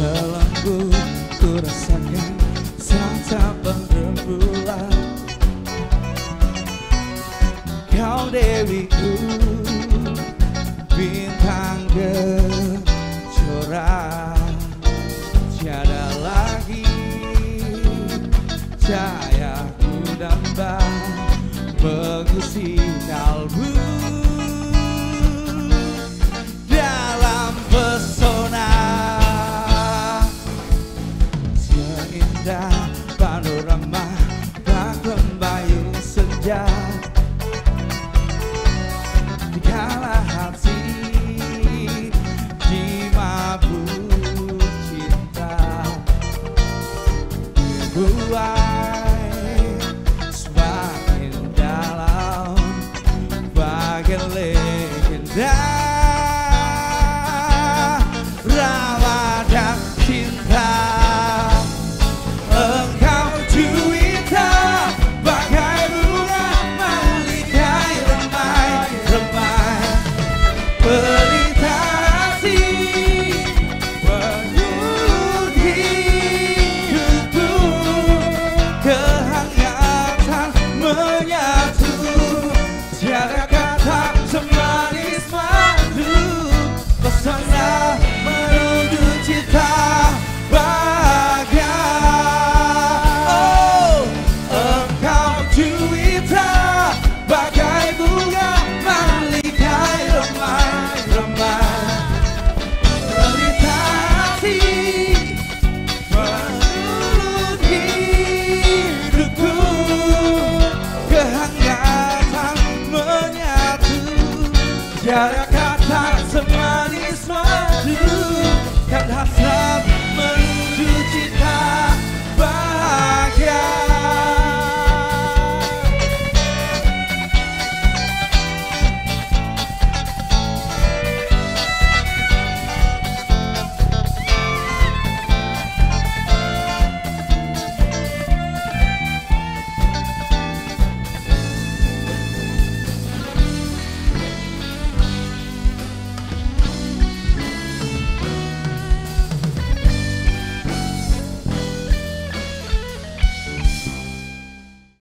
Selembut ku rasakan santapan rembulan. Kau dewiku bintang gelora Tiada lagi cahaya ku bang Begitu sinalmu you're a man. Yeah.